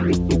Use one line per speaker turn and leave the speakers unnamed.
Bye.